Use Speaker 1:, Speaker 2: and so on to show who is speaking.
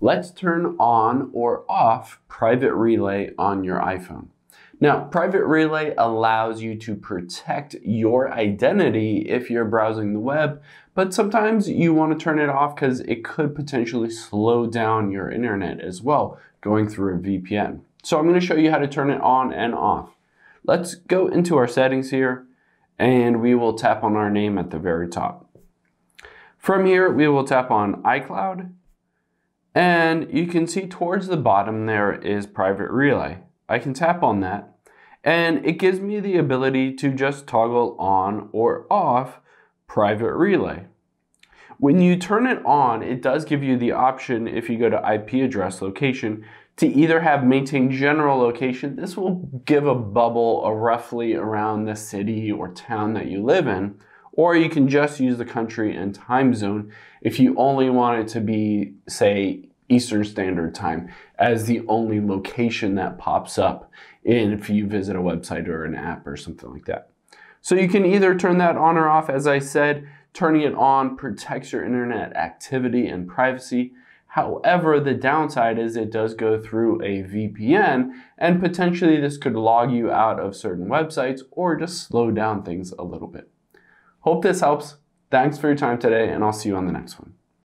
Speaker 1: Let's turn on or off Private Relay on your iPhone. Now, Private Relay allows you to protect your identity if you're browsing the web, but sometimes you want to turn it off because it could potentially slow down your internet as well going through a VPN. So I'm going to show you how to turn it on and off. Let's go into our settings here and we will tap on our name at the very top. From here, we will tap on iCloud and you can see towards the bottom there is Private Relay. I can tap on that and it gives me the ability to just toggle on or off private relay. When you turn it on, it does give you the option if you go to IP address location to either have maintain general location. This will give a bubble roughly around the city or town that you live in, or you can just use the country and time zone if you only want it to be, say, Eastern Standard Time as the only location that pops up in if you visit a website or an app or something like that. So you can either turn that on or off. As I said, turning it on protects your internet activity and privacy. However, the downside is it does go through a VPN and potentially this could log you out of certain websites or just slow down things a little bit. Hope this helps. Thanks for your time today and I'll see you on the next one.